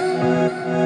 Música